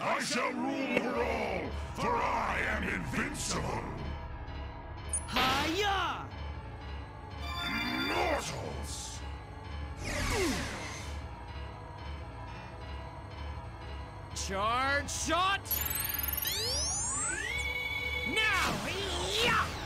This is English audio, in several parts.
I shall rule over all, for I am invincible. Hiya! Mortals! Charge shot! Now! Yeah!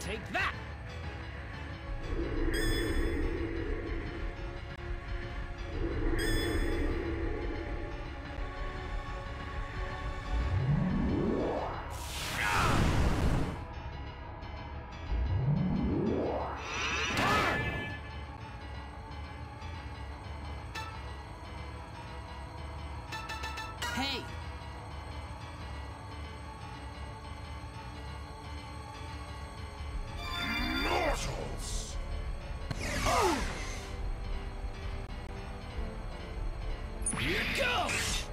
Take that! Here goes!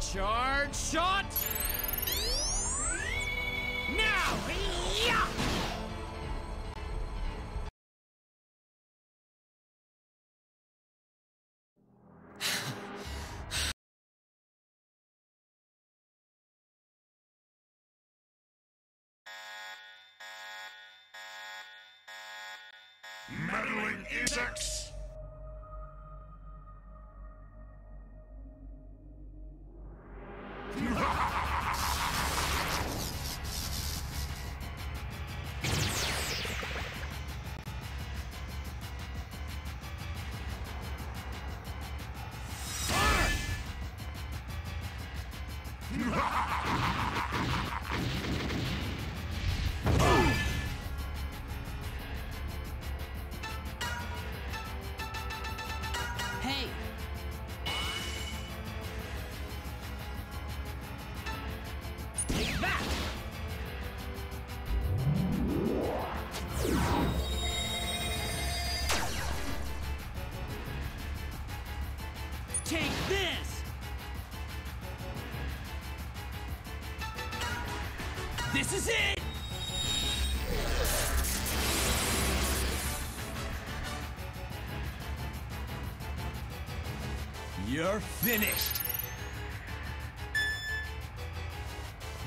Charge shot! Now! Yeah! Meddling insects! This! This is it! You're finished!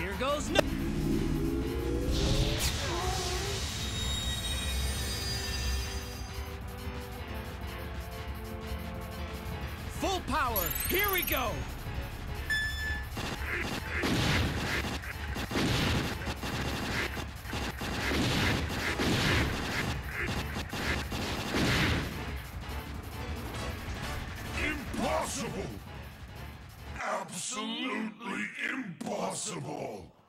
Here goes no Full power! Here we go! Impossible! absolutely impossible!